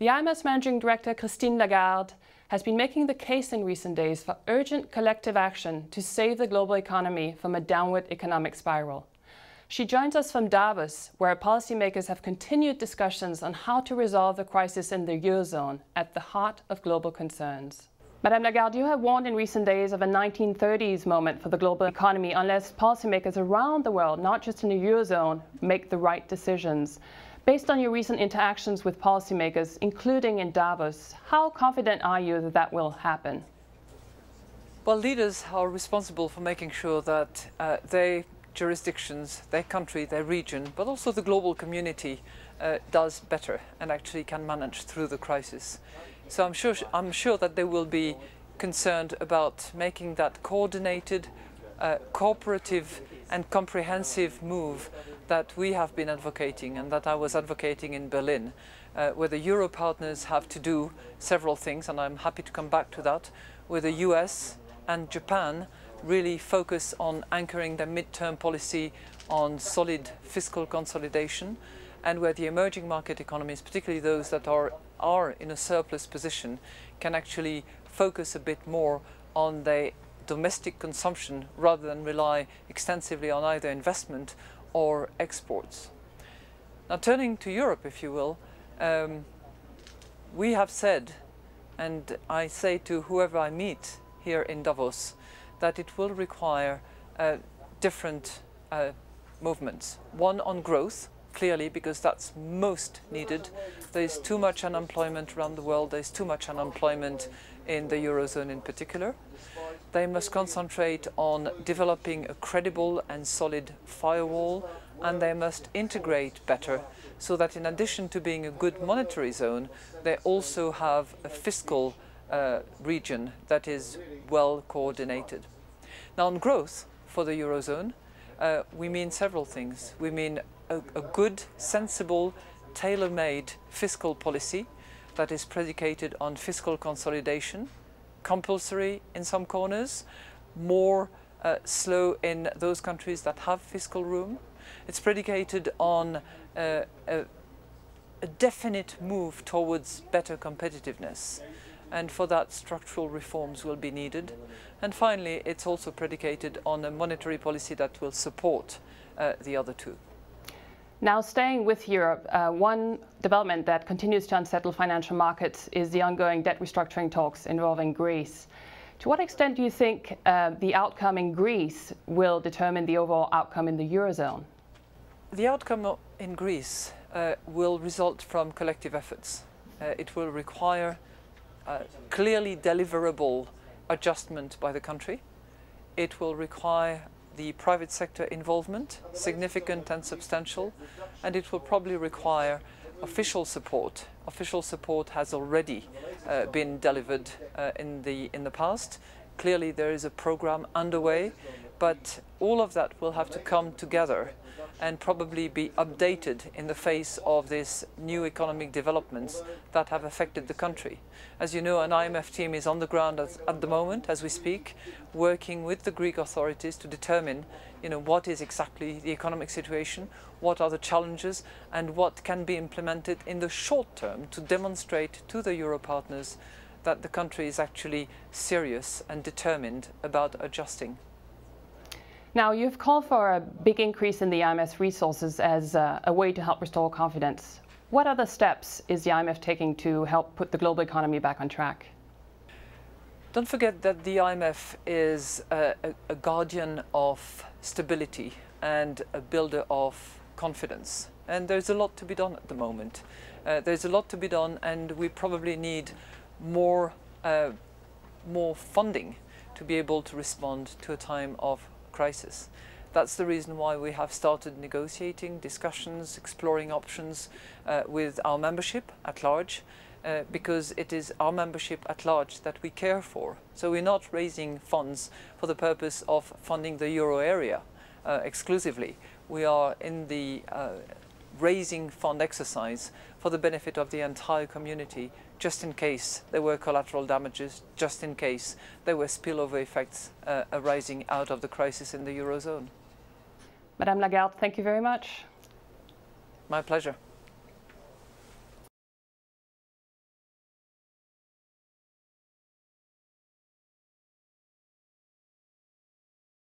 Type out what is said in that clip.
The IMF's managing director, Christine Lagarde, has been making the case in recent days for urgent collective action to save the global economy from a downward economic spiral. She joins us from Davos, where policymakers have continued discussions on how to resolve the crisis in the Eurozone at the heart of global concerns. Madame Lagarde, you have warned in recent days of a 1930s moment for the global economy unless policymakers around the world, not just in the Eurozone, make the right decisions. Based on your recent interactions with policymakers, including in Davos, how confident are you that that will happen? Well, leaders are responsible for making sure that uh, their jurisdictions, their country, their region, but also the global community uh, does better and actually can manage through the crisis. So I'm sure, I'm sure that they will be concerned about making that coordinated, uh, cooperative and comprehensive move that we have been advocating and that I was advocating in Berlin, uh, where the Euro partners have to do several things, and I'm happy to come back to that, where the US and Japan really focus on anchoring their midterm policy on solid fiscal consolidation, and where the emerging market economies, particularly those that are, are in a surplus position, can actually focus a bit more on their domestic consumption rather than rely extensively on either investment or exports. Now turning to Europe, if you will, um, we have said, and I say to whoever I meet here in Davos, that it will require uh, different uh, movements. One on growth, clearly, because that's most needed. There's too much unemployment around the world, there's too much unemployment in the Eurozone in particular. They must concentrate on developing a credible and solid firewall and they must integrate better so that in addition to being a good monetary zone, they also have a fiscal uh, region that is well coordinated. Now on growth for the Eurozone, uh, we mean several things. We mean a, a good, sensible, tailor-made fiscal policy that is predicated on fiscal consolidation, compulsory in some corners, more uh, slow in those countries that have fiscal room. It's predicated on uh, a, a definite move towards better competitiveness and for that structural reforms will be needed. And finally, it's also predicated on a monetary policy that will support uh, the other two. Now, staying with Europe, uh, one development that continues to unsettle financial markets is the ongoing debt restructuring talks involving Greece. To what extent do you think uh, the outcome in Greece will determine the overall outcome in the Eurozone? The outcome in Greece uh, will result from collective efforts. Uh, it will require clearly deliverable adjustment by the country. It will require the private sector involvement, significant and substantial, and it will probably require official support. Official support has already uh, been delivered uh, in the in the past. Clearly, there is a program underway, but all of that will have to come together and probably be updated in the face of these new economic developments that have affected the country. As you know, an IMF team is on the ground as, at the moment, as we speak, working with the Greek authorities to determine you know, what is exactly the economic situation, what are the challenges, and what can be implemented in the short term to demonstrate to the Euro partners that the country is actually serious and determined about adjusting. Now, you've called for a big increase in the IMF's resources as a way to help restore confidence. What other steps is the IMF taking to help put the global economy back on track? Don't forget that the IMF is a, a, a guardian of stability and a builder of confidence. And there's a lot to be done at the moment. Uh, there's a lot to be done and we probably need more, uh, more funding to be able to respond to a time of crisis. That's the reason why we have started negotiating, discussions, exploring options uh, with our membership at large, uh, because it is our membership at large that we care for. So we're not raising funds for the purpose of funding the euro area uh, exclusively. We are in the uh, raising fund exercise for the benefit of the entire community, just in case there were collateral damages, just in case there were spillover effects uh, arising out of the crisis in the Eurozone. Madame Lagarde, thank you very much. My pleasure.